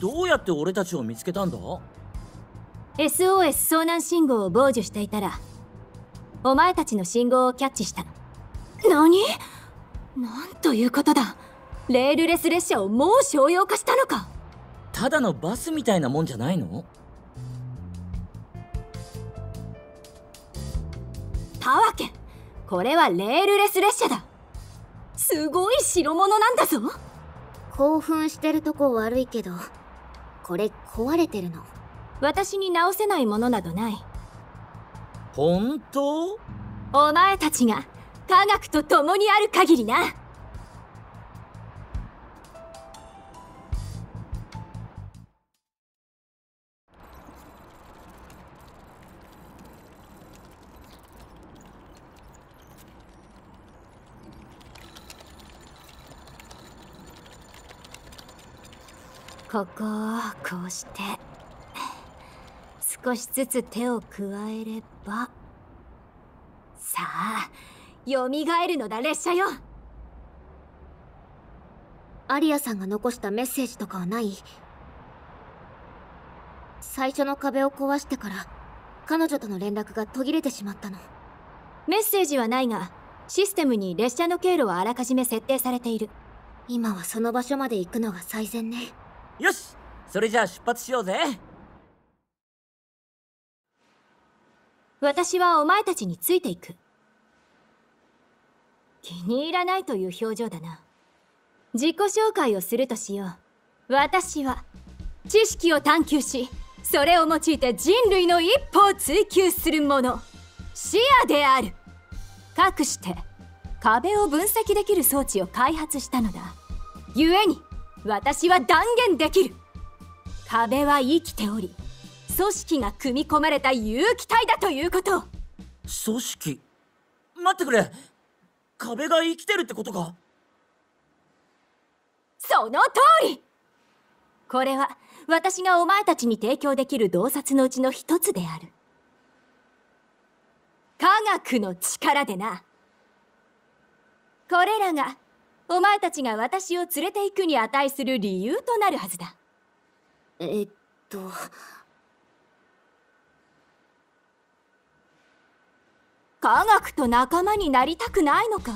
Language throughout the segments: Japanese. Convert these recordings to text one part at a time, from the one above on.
どうやって俺たちを見つけたんだ？SOS 遭難信号を傍受していたらお前たちの信号をキャッチしたの。何？なんということだ。レールレス列車をもう商用化したのか。ただのバスみたいなもんじゃないの？たわけこれはレールレス列車だ。すごい代物なんだぞ。興奮してるとこ悪いけどこれ壊れてるの。私に直せないものなどない。本当？お前たちが科学と共にある限りなここをこうして少しずつ手を加えればさあよみがえるのだ列車よ。アリアさんが残したメッセージとかはない？最初の壁を壊してから彼女との連絡が途切れてしまったの。メッセージはないがシステムに列車の経路はあらかじめ設定されている。今はその場所まで行くのが最善ねよしそれじゃあ出発しようぜ。私はお前たちについていく。気に入らないという表情だな。自己紹介をするとしよう。私は知識を探求しそれを用いて人類の一歩を追求する者。視野である。かくして壁を分析できる装置を開発したのだ。故に私は断言できる。壁は生きており組織が組み込まれた有機体だということ。組織？待ってくれ。壁が生きてるってことか？その通り。これは私がお前たちに提供できる洞察のうちの一つである。科学の力でな。これらがお前たちが私を連れて行くに値する理由となるはずだ。えっと。科学と仲間になりたくないのか？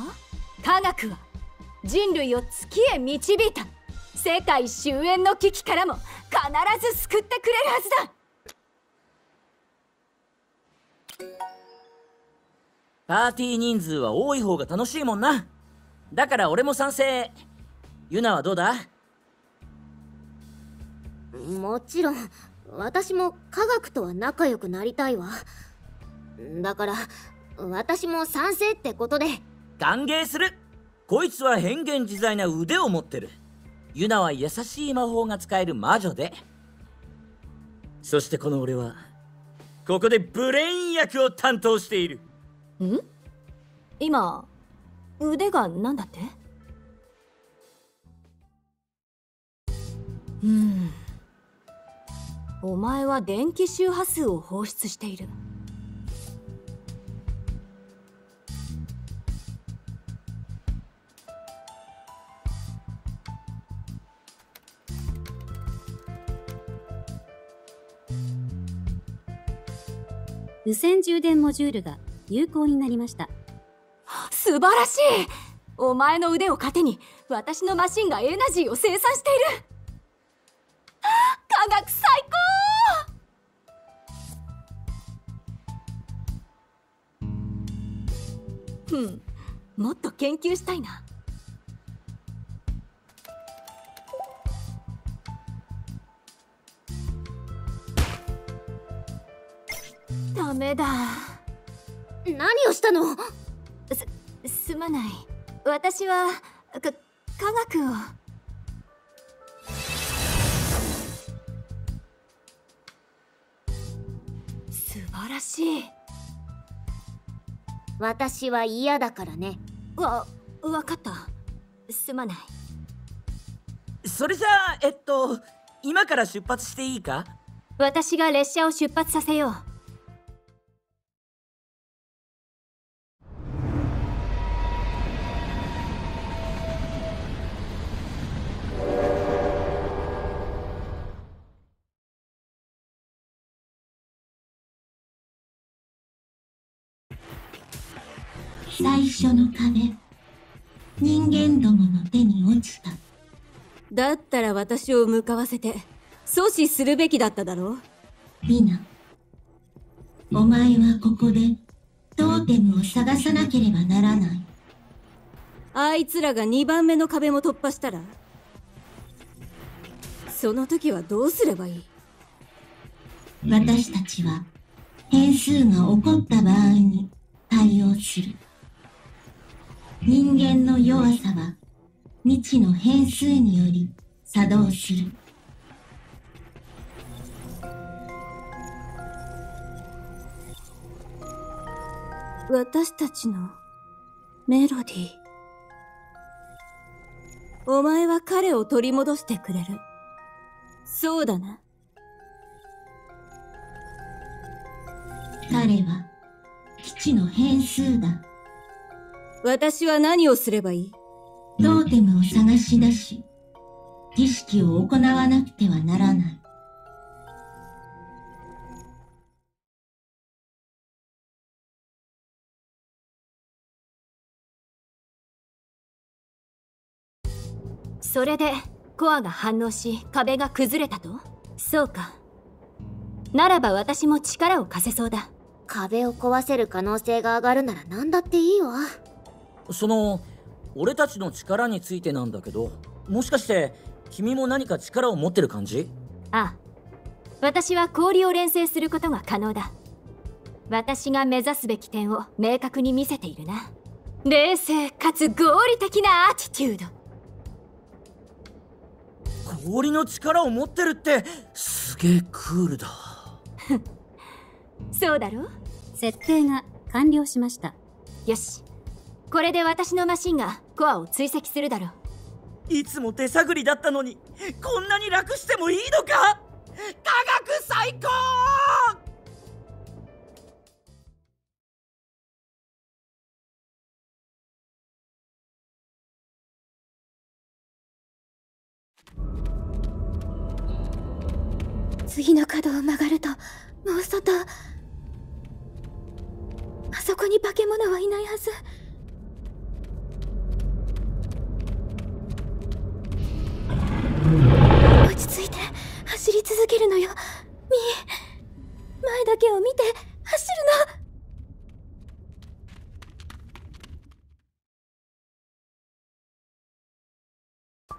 科学は人類を月へ導いた世界終焉の危機からも必ず救ってくれるはずだ。パーティー人数は多い方が楽しいもんなだから俺も賛成。ユナはどうだ？もちろん私も科学とは仲良くなりたいわ。だから私も賛成ってことで。歓迎する。こいつは変幻自在な腕を持ってる。ユナは優しい魔法が使える魔女で。そしてこの俺はここでブレイン役を担当している。ん？今腕が何だって？うん。お前は電気周波数を放出している。無線充電モジュールが有効になりました。素晴らしい。お前の腕を糧に私のマシンがエナジーを生産している。科学最高。うん。もっと研究したいな。ダメだ。何をしたの？すすまない。私はか科学を。素晴らしい。私は嫌だからね。わ分かった。すまない。それじゃあえっと今から出発していいか？私が列車を出発させよう最初の壁。人間どもの手に落ちた。だったら私を向かわせて阻止するべきだっただろう。リナお前はここでトーテムを探さなければならない。あいつらが2番目の壁も突破したらその時はどうすればいい？私たちは変数が起こった場合に対応する人間の弱さは未知の変数により作動する。私たちのメロディー。お前は彼を取り戻してくれる。そうだな。彼は基地の変数だ私は何をすればいい？トーテムを探し出し儀式を行わなくてはならない。それでコアが反応し壁が崩れたと？そうか。ならば私も力を貸せそうだ。壁を壊せる可能性が上がるなら何だっていいわその俺たちの力についてなんだけどもしかして君も何か力を持ってる感じ？ああ私は氷を連成することが可能だ。私が目指すべき点を明確に見せているな。冷静かつ合理的なアティテュード。氷の力を持ってるってすげえクールだ。そうだろ？設定が完了しました。よしこれで私のマシンがコアを追跡するだろう。いつも手探りだったのにこんなに楽してもいいのか？科学最高。次の角を曲がるともう外。あそこに化け物はいないはず走り続けるのよ。みー前だけを見て走るの。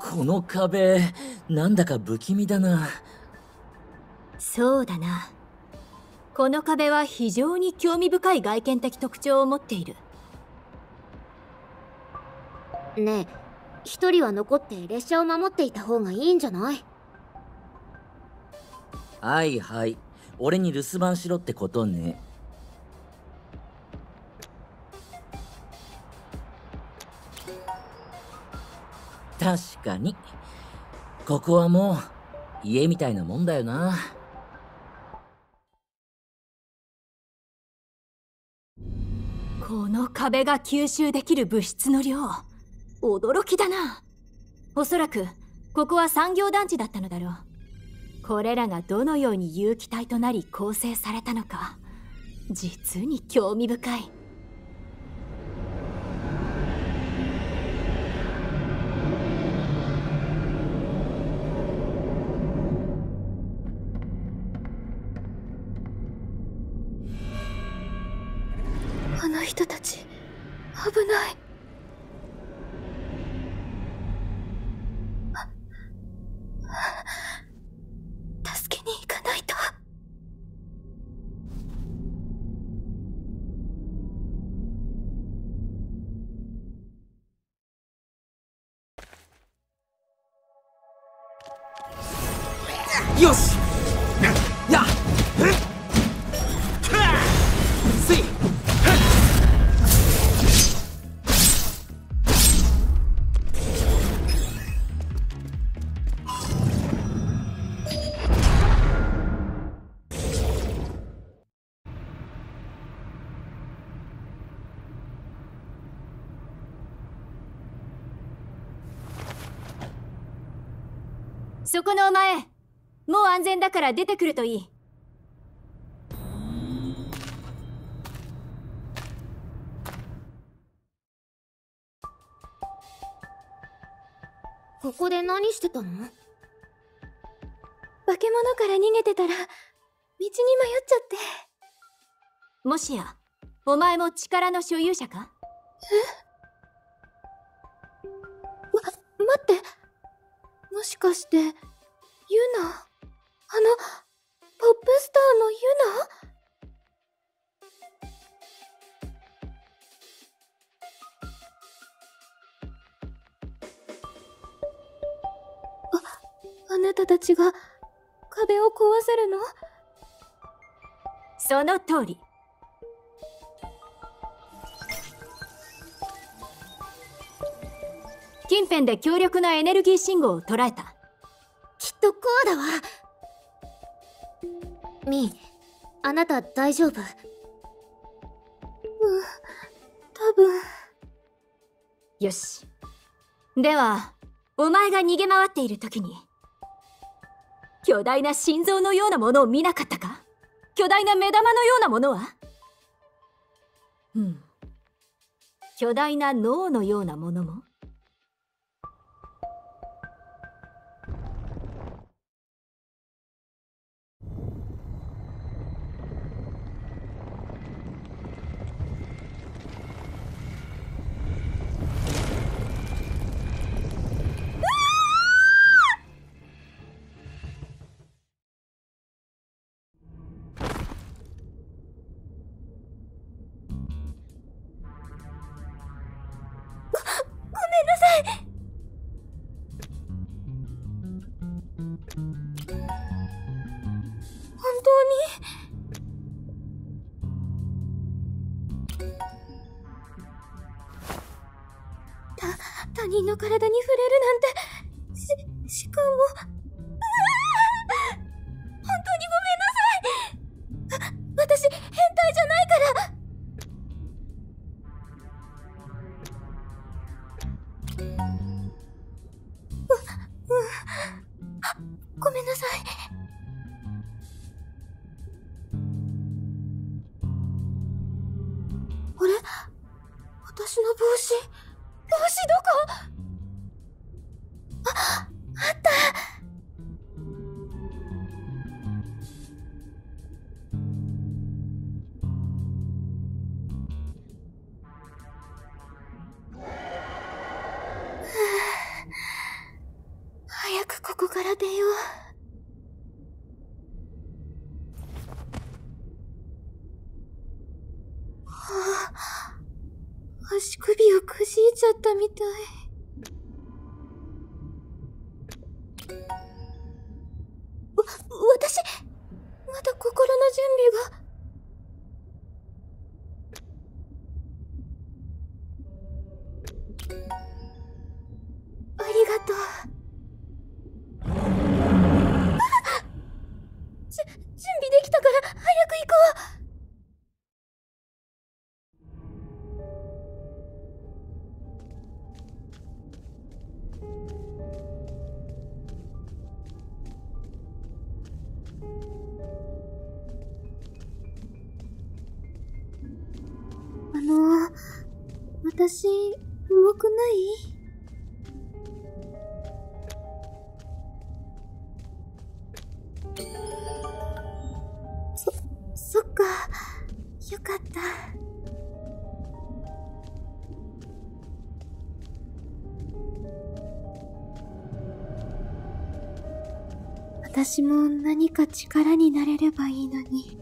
この壁なんだか不気味だな。そうだな。この壁は非常に興味深い外見的特徴を持っている。ねえ一人は残って列車を守っていた方がいいんじゃない？はいはい。俺に留守番しろってことね。確かに。ここはもう家みたいなもんだよな。この壁が吸収できる物質の量驚きだな。おそらくここは産業団地だったのだろう。これらがどのように有機体となり構成されたのか実に興味深い。あの人たち危ない。このお前もう安全だから出てくるといい。ここで何してたの？化け物から逃げてたら道に迷っちゃって。もしやお前も力の所有者か？え？ま待って。もしかしてユナ？あの、ポップスターのユナ？あ、あなたたちが壁を壊せるの？その通り。近辺で強力なエネルギー信号を捉えた。とこうだわ。みー、あなた大丈夫？うん、多分。よし。では、お前が逃げ回っている時に、巨大な心臓のようなものを見なかったか？巨大な目玉のようなものは？うん。巨大な脳のようなものも？くここから出よう。はあ、足首をくじいちゃったみたい。私、重くない？そ、そっか。よかった。私も何か力になれればいいのに。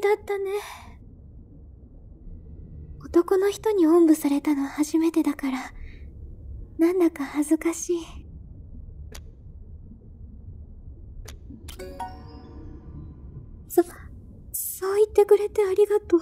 だったね。男の人におんぶされたの初めてだから、なんだか恥ずかしい。そ、そう言ってくれてありがとう。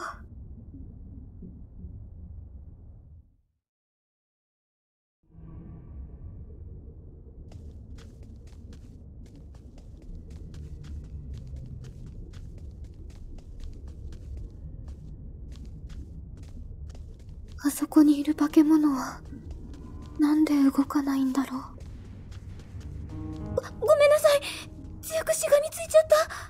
あそこにいる化け物は、なんで動かないんだろう。ご、ごめんなさい強くしがみついちゃった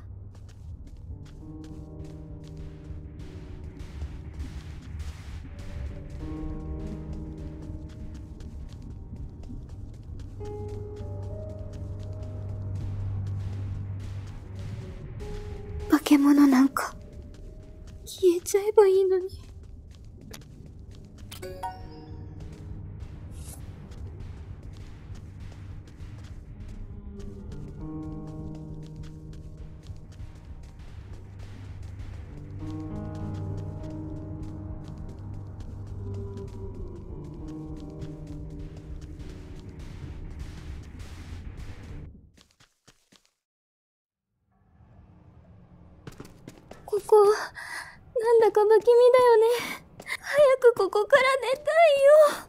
ここ、なんだか不気味だよね。早くここから出たいよ。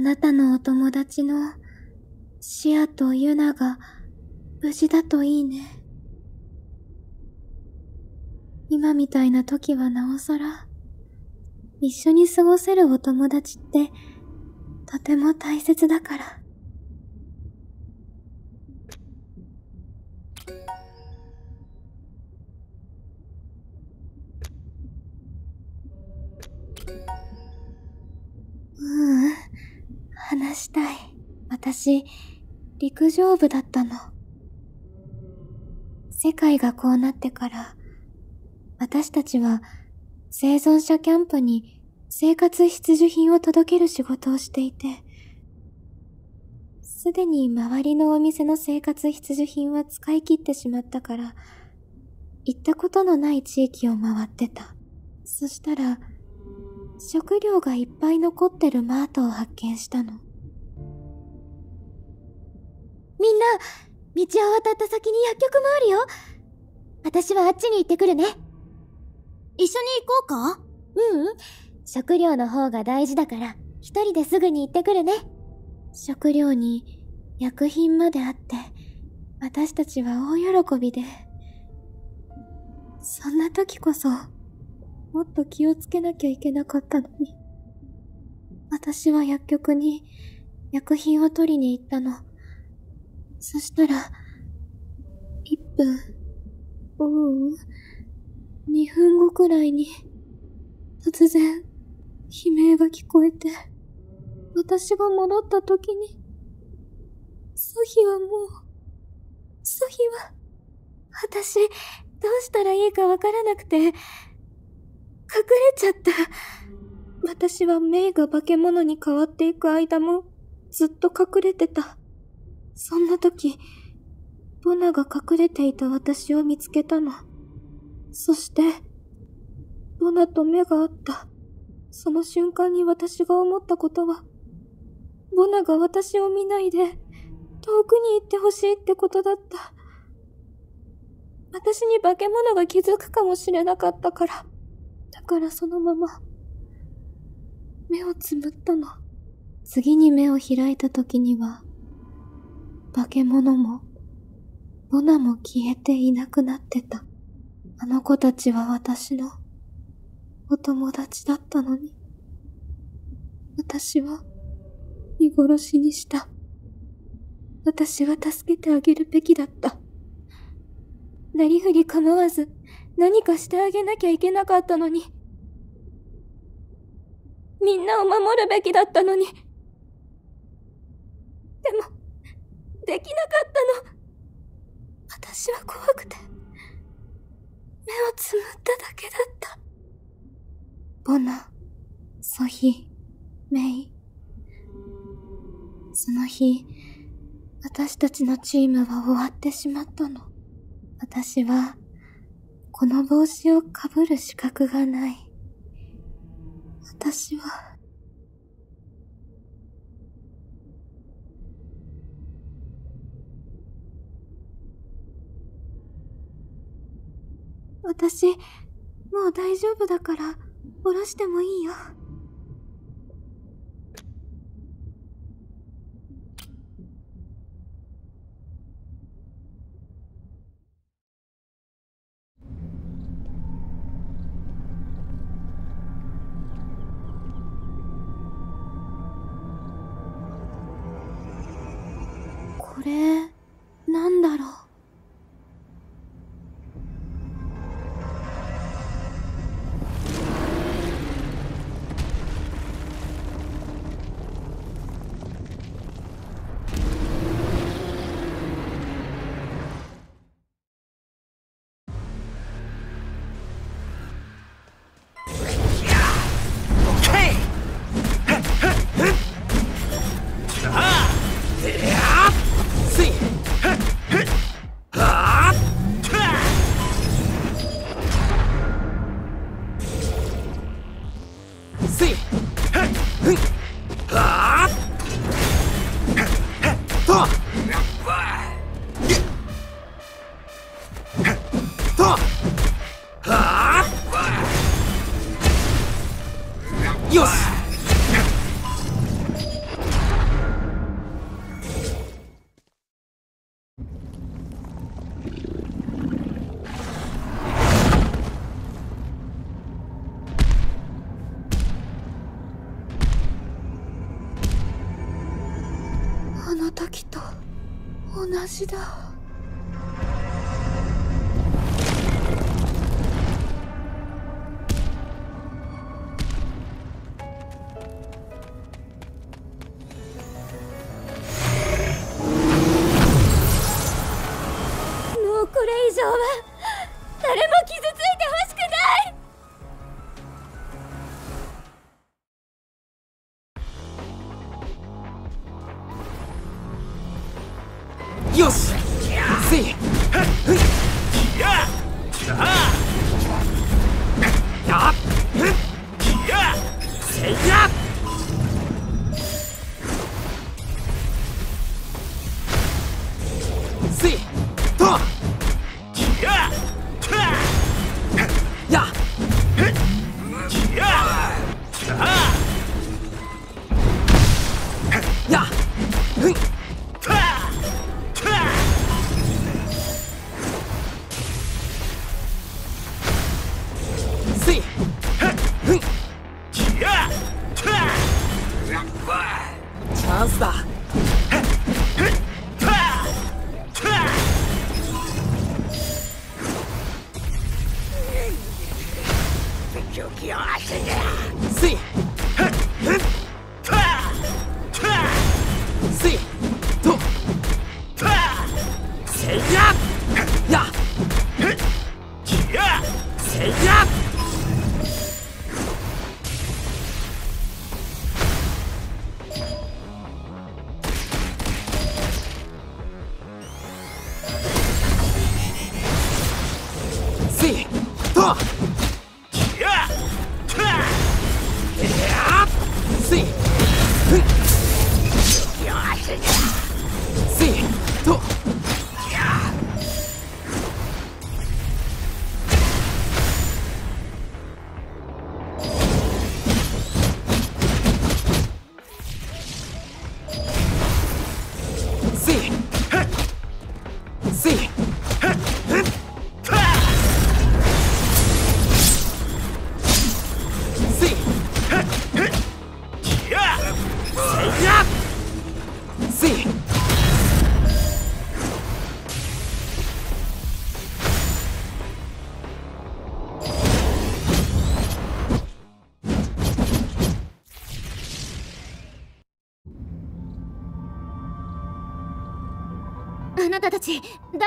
あなたのお友達のシアとユナが無事だといいね。今みたいな時はなおさら、一緒に過ごせるお友達ってとても大切だから。私、陸上部だったの。世界がこうなってから、私たちは生存者キャンプに生活必需品を届ける仕事をしていて、すでに周りのお店の生活必需品は使い切ってしまったから、行ったことのない地域を回ってた。そしたら、食料がいっぱい残ってるマートを発見したの。みんな、道を渡った先に薬局もあるよ。私はあっちに行ってくるね。一緒に行こうか？ううん。食料の方が大事だから、一人ですぐに行ってくるね。食料に薬品まであって、私たちは大喜びで。そんな時こそ、もっと気をつけなきゃいけなかったのに。私は薬局に薬品を取りに行ったの。そしたら、1分、ううん、2分後くらいに、突然、悲鳴が聞こえて、私が戻った時に、ソヒはもう、ソヒは、私、どうしたらいいかわからなくて、隠れちゃった。私はメイが化け物に変わっていく間も、ずっと隠れてた。そんな時、ボナが隠れていた私を見つけたの。そして、ボナと目が合った。その瞬間に私が思ったことは、ボナが私を見ないで、遠くに行ってほしいってことだった。私に化け物が気づくかもしれなかったから。だからそのまま、目をつむったの。次に目を開いた時には、化け物も、ボナも消えていなくなってた。あの子たちは私のお友達だったのに。私は見殺しにした。私が助けてあげるべきだった。なりふり構わず何かしてあげなきゃいけなかったのに。みんなを守るべきだったのに。でも、できなかったの。私は怖くて、目をつむっただけだった。ボナ、ソヒ、メイ。その日、私たちのチームは終わってしまったの。私は、この帽子をかぶる資格がない。私は、私、もう大丈夫だから、下ろしてもいいよ。同じだ。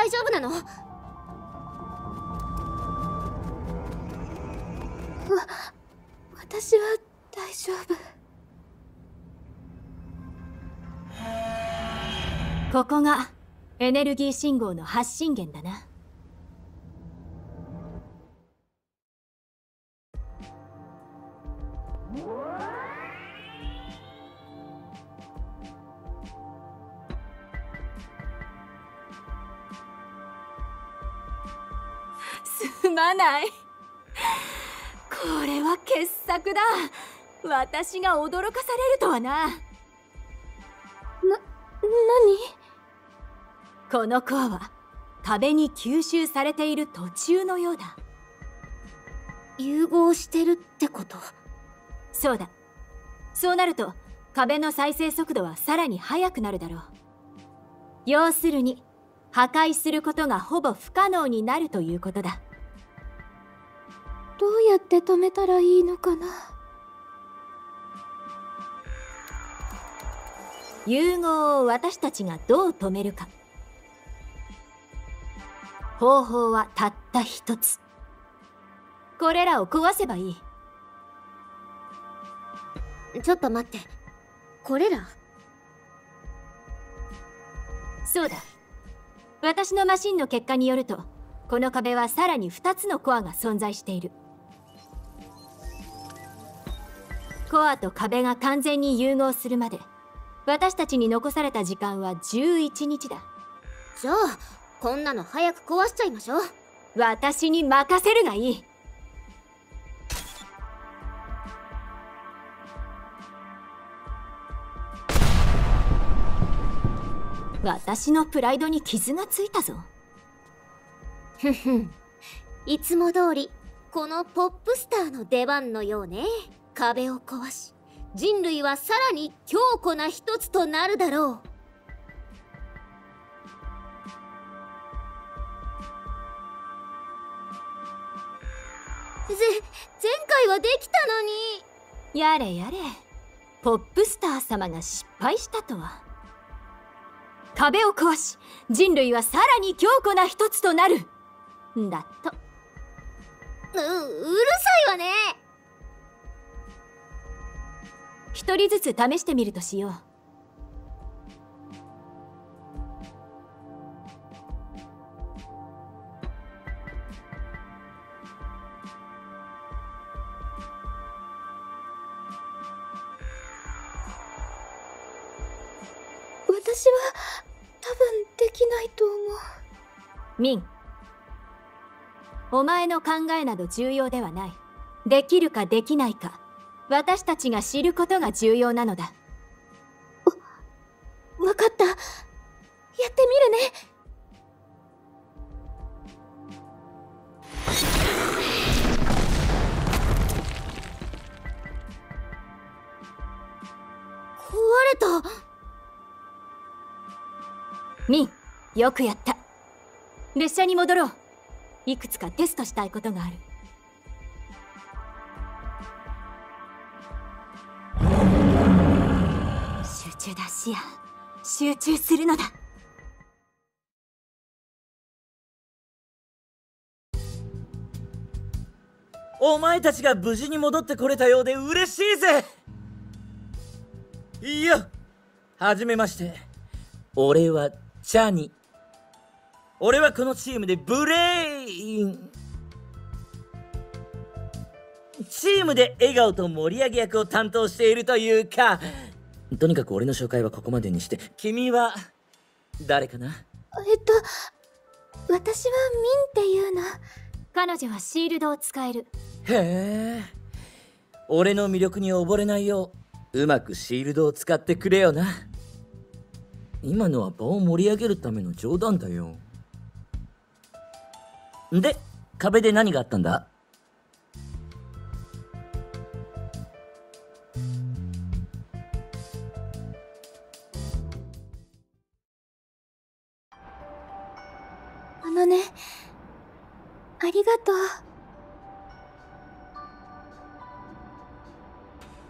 大丈夫なの？私は大丈夫。ここがエネルギー信号の発信源だな。まない。これは傑作だ。私が驚かされるとはな何？このコアは壁に吸収されている途中のようだ。融合してるってこと？そうだ。そうなると壁の再生速度はさらに速くなるだろう。要するに破壊することがほぼ不可能になるということだどうやって止めたらいいのかな？融合を私たちがどう止めるか。方法はたった一つ。これらを壊せばいい。ちょっと待って。これら？そうだ。私のマシンの結果によるとこの壁はさらに2つのコアが存在しているコアと壁が完全に融合するまで私たちに残された時間は11日だ。じゃあこんなの早く壊しちゃいましょう。私に任せるがいい。私のプライドに傷がついたぞ。ふんふん。いつも通りこのポップスターの出番のようね壁を壊し人類はさらに強固な一つとなるだろう。ぜ前回はできたのに。やれやれポップスター様が失敗したとは。壁を壊し人類はさらに強固な一つとなる。んだと。ううるさいわね一人ずつ試してみるとしよう。私は多分できないと思う。ミン。お前の考えなど重要ではない。できるかできないか私たちが知ることが重要なのだ。わかった。やってみるね。壊れた。ミンよくやった。列車に戻ろう。いくつかテストしたいことがある中だシア集中するのだ。お前たちが無事に戻ってこれたようで嬉しいぜ。いやはじめまして。俺はチャニ。俺はこのチームでブレイン。チームで笑顔と盛り上げ役を担当しているというかとにかく俺の紹介はここまでにして君は誰かな？えっと私はミンっていうの。彼女はシールドを使える。へえ。俺の魅力に溺れないよううまくシールドを使ってくれよな。今のは場を盛り上げるための冗談だよ。で壁で何があったんだ？ありがとう。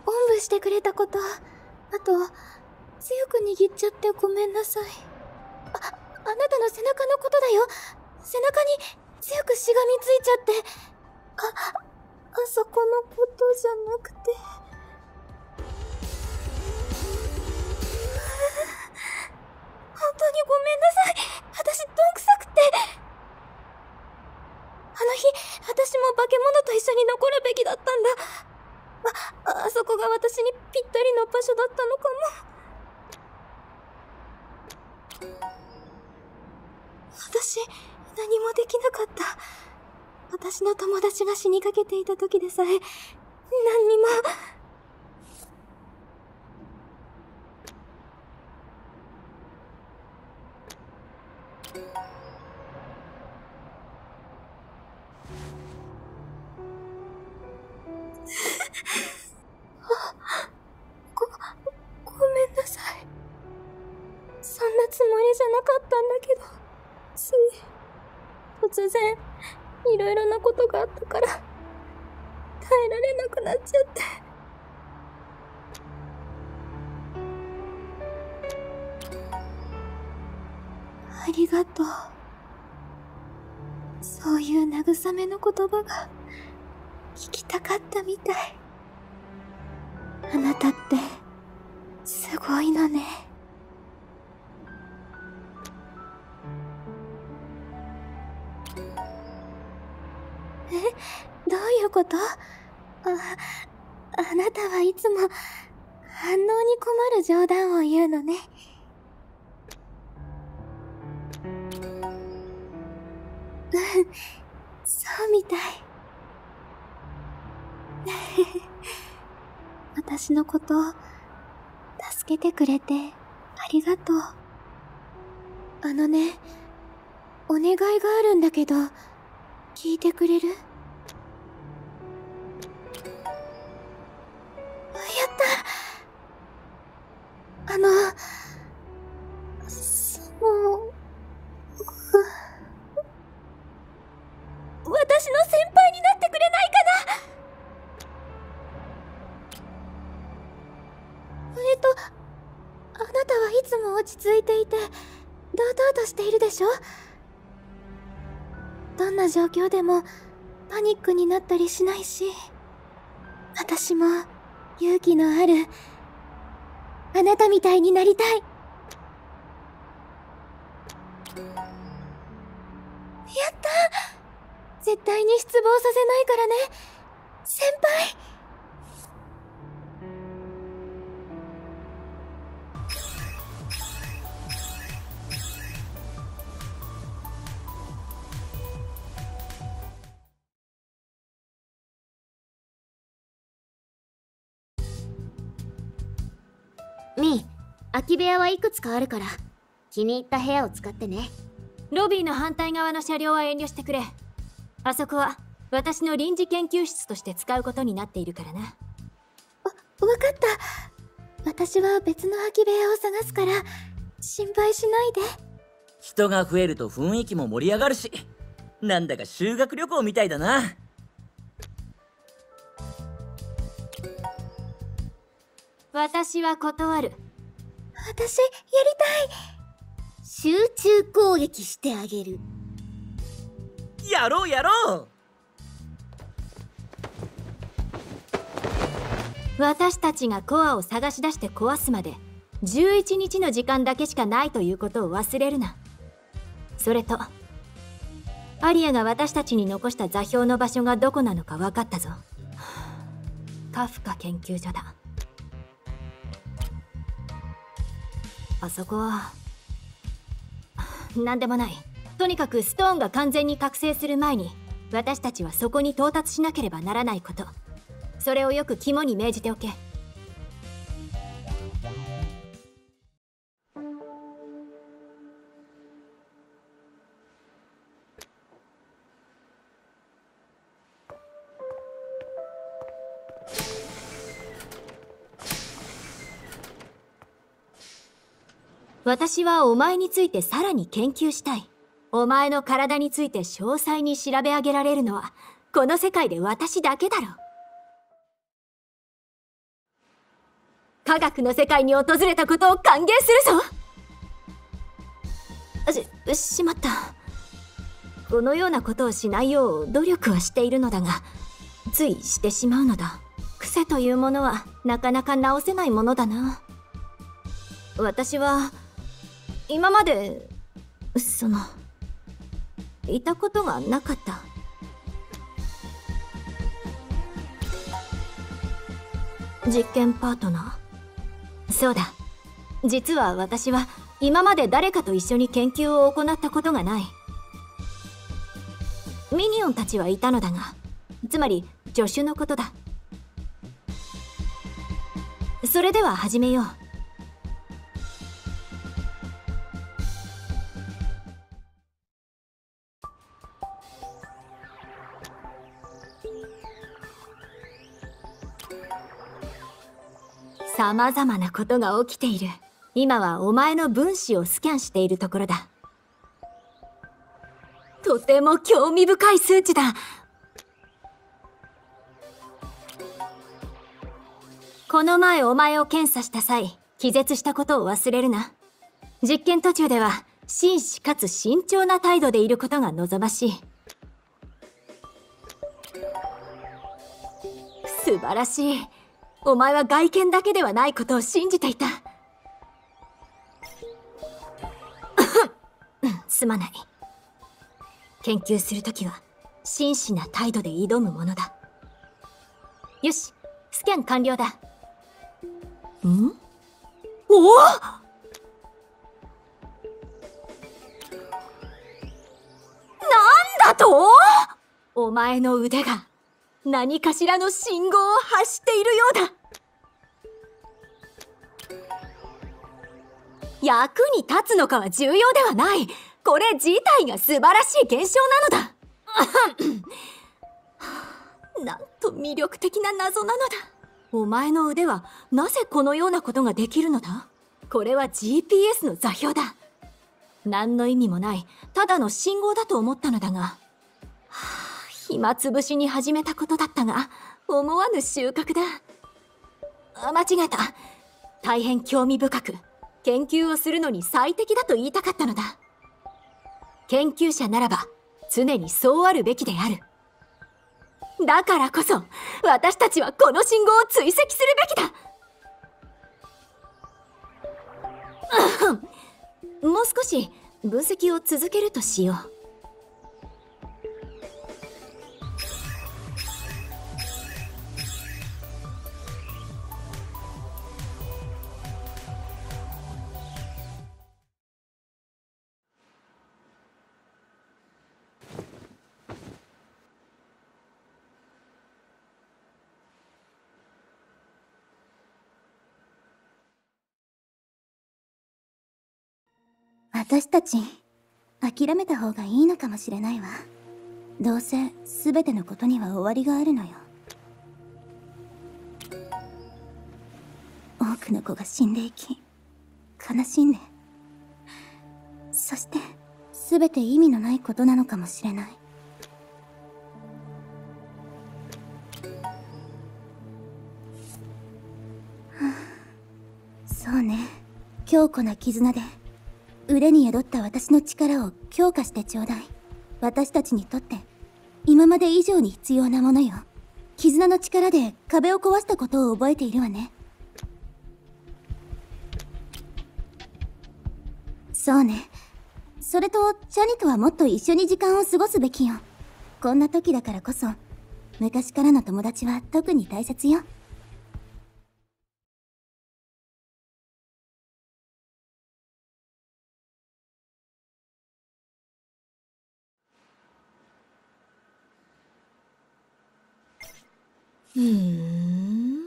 おんぶしてくれたこと。あと強く握っちゃってごめんなさい。ああなたの背中のことだよ。背中に強くしがみついちゃって。ああそこのことじゃなくて。本当にごめんなさい。私どんくさくて。あの日私も化け物と一緒に残るべきだったんだ。ああそこが私にぴったりの場所だったのかも。私何もできなかった。私の友達が死にかけていた時でさえ何にも。あ ご、ごめんなさい。そんなつもりじゃなかったんだけど、つい、突然、いろいろなことがあったから、耐えられなくなっちゃって。ありがとう。そういう慰めの言葉が聞きたかったみたい。あなたって、すごいのね。え、どういうこと？あ、あなたはいつも反応に困る冗談を言うのね。うん、そうみたい。私のこと助けてくれてありがとう。あのね、お願いがあるんだけど、聞いてくれる？しないし、私も勇気のある、あなたみたいになりたい。き部屋はいくつかあるから気に入った部屋を使ってね。ロビーの反対側の車両は遠慮してくれ。あそこは私の臨時研究室として使うことになっているからな。わかった。私は別の空き部屋を探すから、心配しないで。人が増えると雰囲気も盛り上がるしなんだか修学旅行みたいだな。私は断る私やりたい。集中攻撃してあげる。やろうやろう。私たちがコアを探し出して壊すまで11日の時間だけしかないということを忘れるな。それとアリアが私たちに残した座標の場所がどこなのか分かったぞ。カフカ研究所だあそこは。何でもない。とにかくストーンが完全に覚醒する前に私たちはそこに到達しなければならないこと。それをよく肝に銘じておけ。私はお前についてさらに研究したい。お前の体について詳細に調べ上げられるのは、この世界で私だけだろう。科学の世界に訪れたことを歓迎するぞし、しまった。このようなことをしないよう努力はしているのだが、ついしてしまうのだ。癖というものはなかなか直せないものだな。私は、今までそのいたことがなかった。実験パートナー？そうだ。実は私は今まで誰かと一緒に研究を行ったことがない。ミニオンたちはいたのだがつまり助手のことだ。それでは始めよう。様々なことが起きている。今はお前の分子をスキャンしているところだ。とても興味深い数値だ。この前お前を検査した際、気絶したことを忘れるな。実験途中では、紳士かつ慎重な態度でいることが望ましい。素晴らしい。お前は外見だけではないことを信じていた。すまない。研究するときは真摯な態度で挑むものだ。よしスキャン完了だ。ん？おお？なんだと？お前の腕が。何かしらの信号を発しているようだ。役に立つのかは重要ではない。これ自体が素晴らしい現象なのだ。なんと魅力的な謎なのだ。お前の腕はなぜこのようなことができるのだ？これは GPS の座標だ。何の意味もない。ただの信号だと思ったのだが、はあ暇つぶしに始めたことだったが思わぬ収穫だ。あ間違えた。大変興味深く研究をするのに最適だと言いたかったのだ。研究者ならば常にそうあるべきである。だからこそ私たちはこの信号を追跡するべきだ。もう少し分析を続けるとしよう。私たち諦めた方がいいのかもしれないわ。どうせ全てのことには終わりがあるのよ。多くの子が死んでいき悲しんで。そして全て意味のないことなのかもしれない。はあそうね。強固な絆で。腕に宿った私の力を強化してちょうだい。私たちにとって今まで以上に必要なものよ。絆の力で壁を壊したことを覚えているわね。そうね。それとチャニとはもっと一緒に時間を過ごすべきよ。こんな時だからこそ昔からの友達は特に大切よ。うん。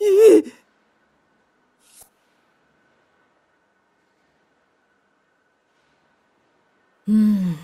ええうん。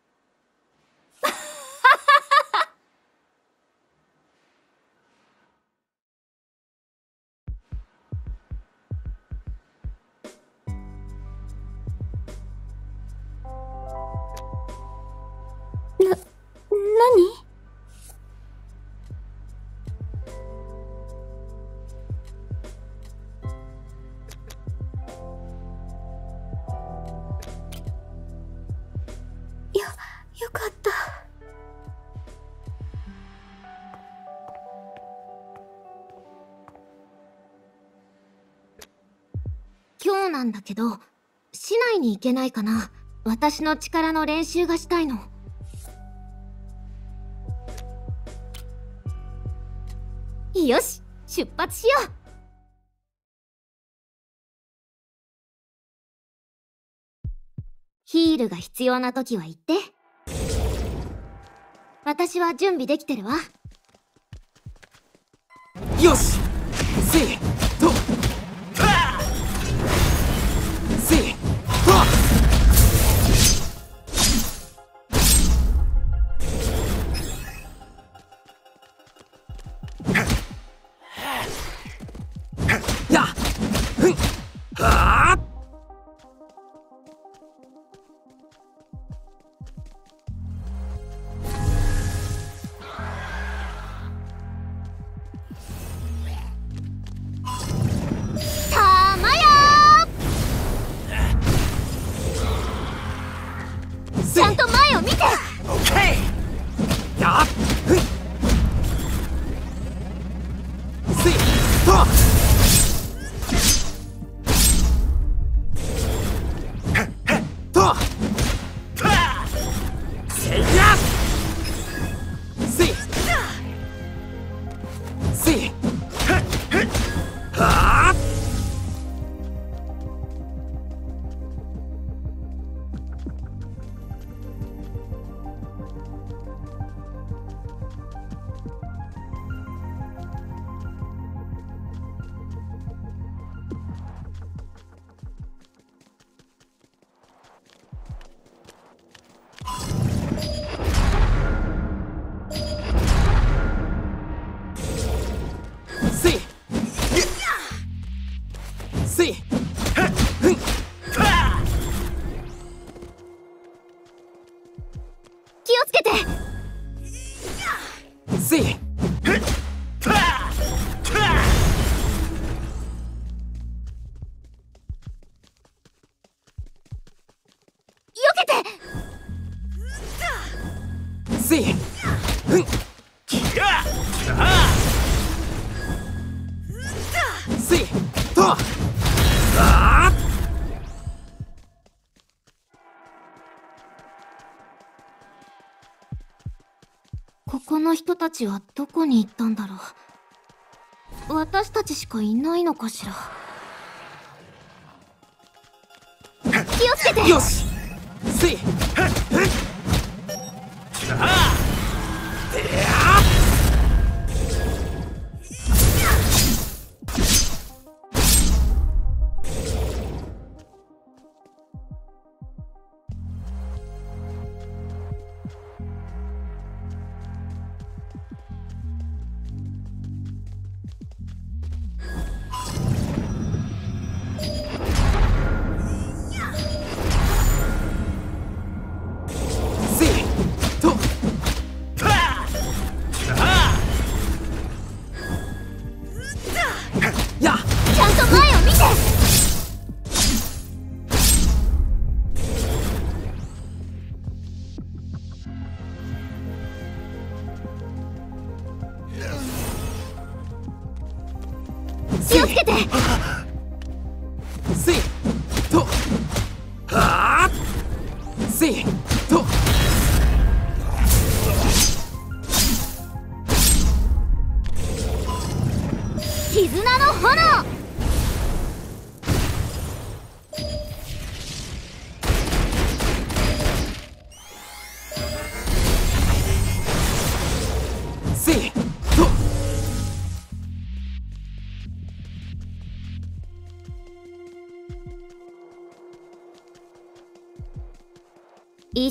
なんだけど市内に行けないかな。私の力の練習がしたいの。よし出発しよう。ヒールが必要な時は言って。私は準備できてるわ。よしせい。とああここの人たちはどこに行ったんだろう。私たちしかいないのかしら。気をつけて。よし。せいふん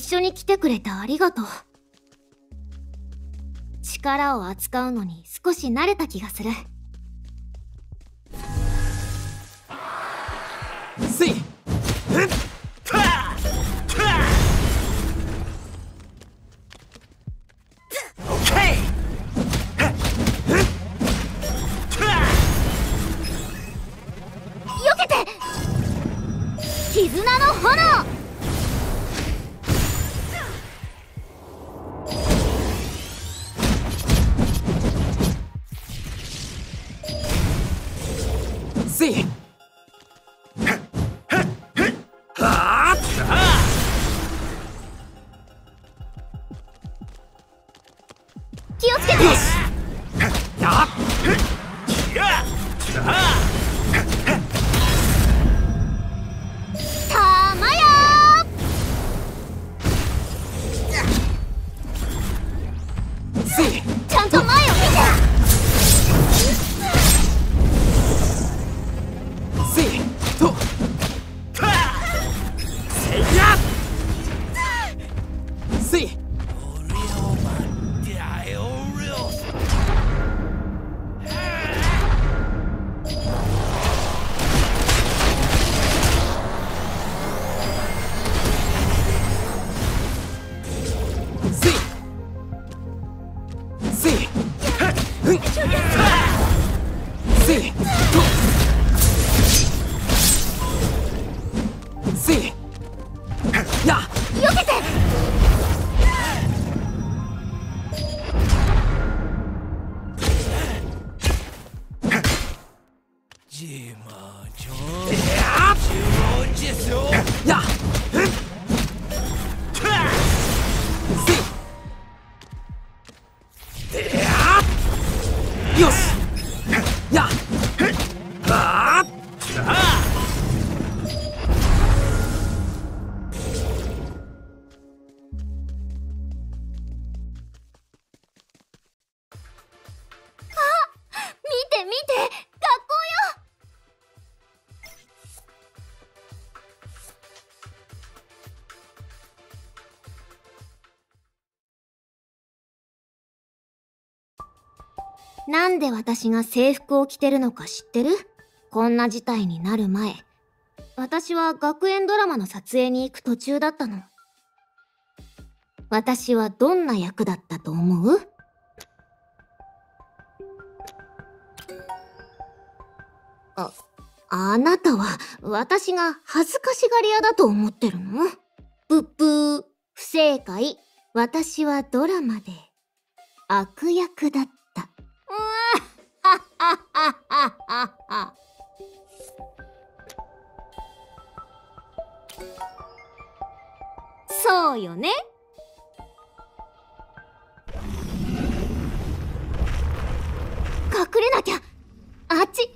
一緒に来てくれてありがとう。力を扱うのに少し慣れた気がする。せい避やなんで私が制服を着てるのか知ってる？こんな事態になる前。私は学園ドラマの撮影に行く途中だったの。私はどんな役だったと思う？あ、あなたは私が恥ずかしがり屋だと思ってるの？ぷっぷー、不正解。私はドラマで悪役だった。うわははははははそうよね。隠れなきゃ。あっち。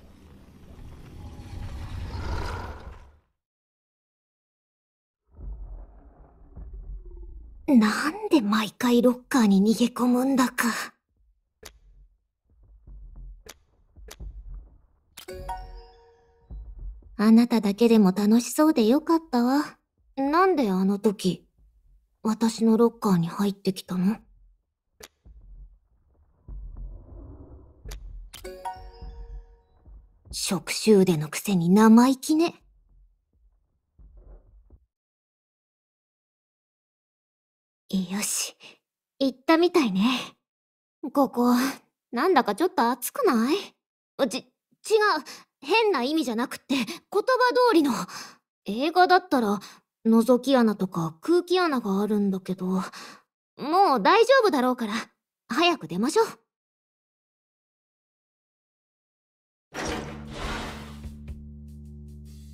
なんで毎回ロッカーに逃げ込むんだか。あなただけでも楽しそうでよかったわ。なんであの時、私のロッカーに入ってきたの？食習でのくせに生意気ね。よし、行ったみたいね。ここ、なんだかちょっと暑くない？ち、違う。変な意味じゃなくって言葉通りの。映画だったら、覗き穴とか空気穴があるんだけど、もう大丈夫だろうから、早く出ましょう。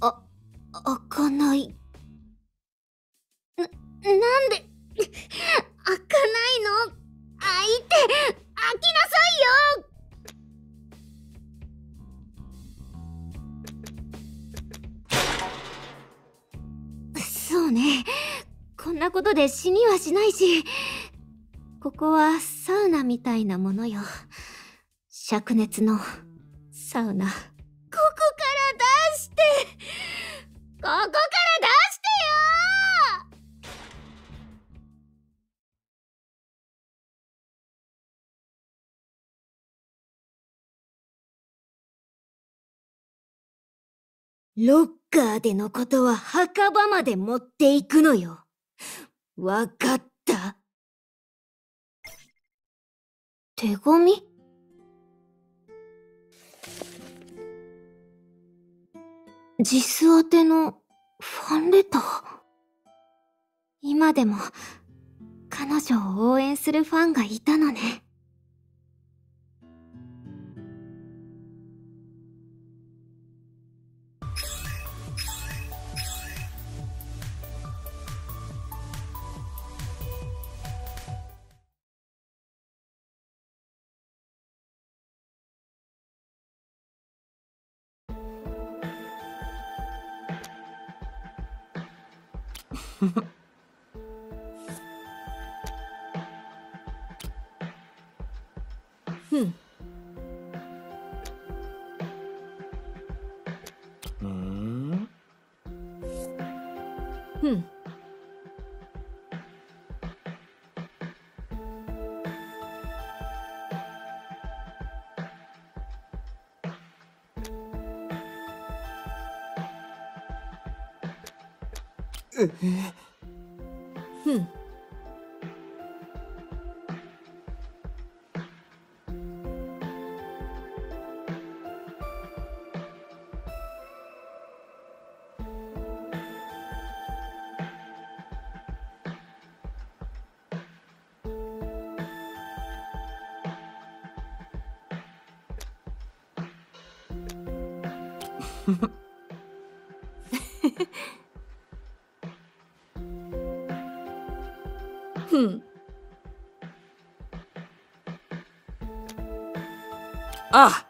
あ、開かない。な、なんで、開かないの？開いて、開きなさいよね。こんなことで死にはしないし、ここはサウナみたいなものよ。灼熱のサウナ。ここから出してここからロッカーでのことは墓場まで持っていくのよ。わかった手紙？ジス宛てのファンレター？今でも彼女を応援するファンがいたのね。うん。えあ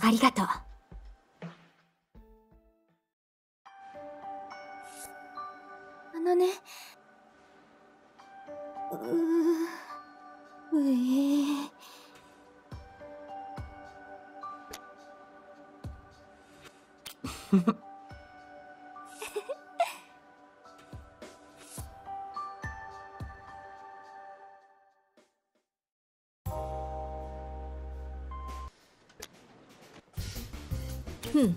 あありがとう。ふん。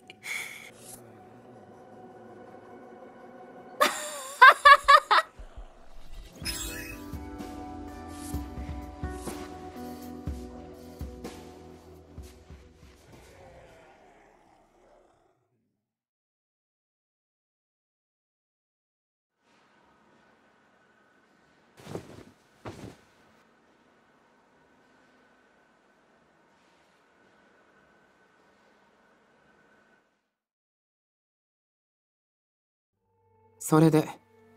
それで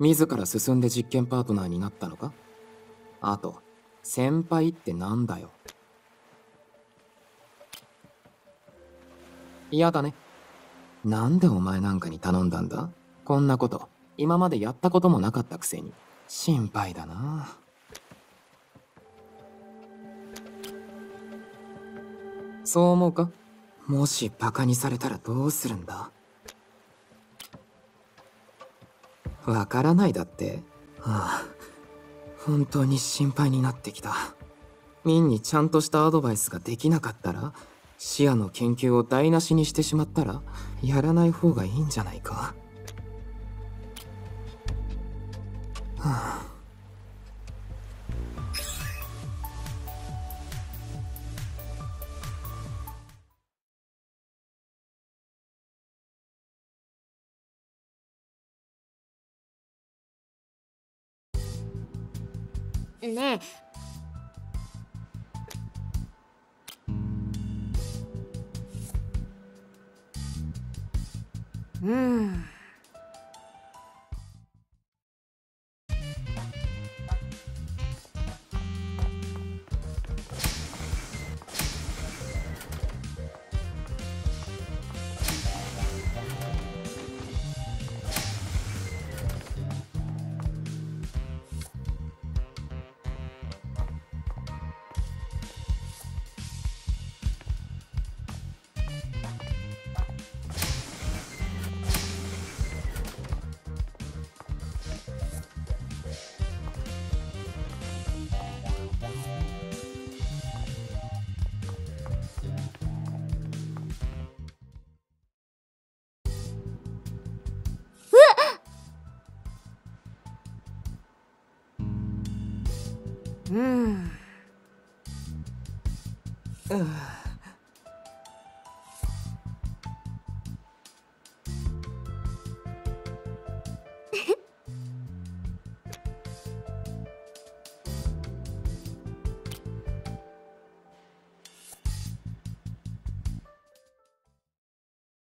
自ら進んで実験パートナーになったのか？あと先輩ってなんだよ？嫌だね。なんでお前なんかに頼んだんだ？こんなこと。今までやったこともなかったくせに。心配だな。そう思うか？もしバカにされたらどうするんだ？わからないだって。ああ本当に心配になってきた。ミンにちゃんとしたアドバイスができなかったら視野の研究を台無しにしてしまったらやらない方がいいんじゃないか。はあ。ね。うん。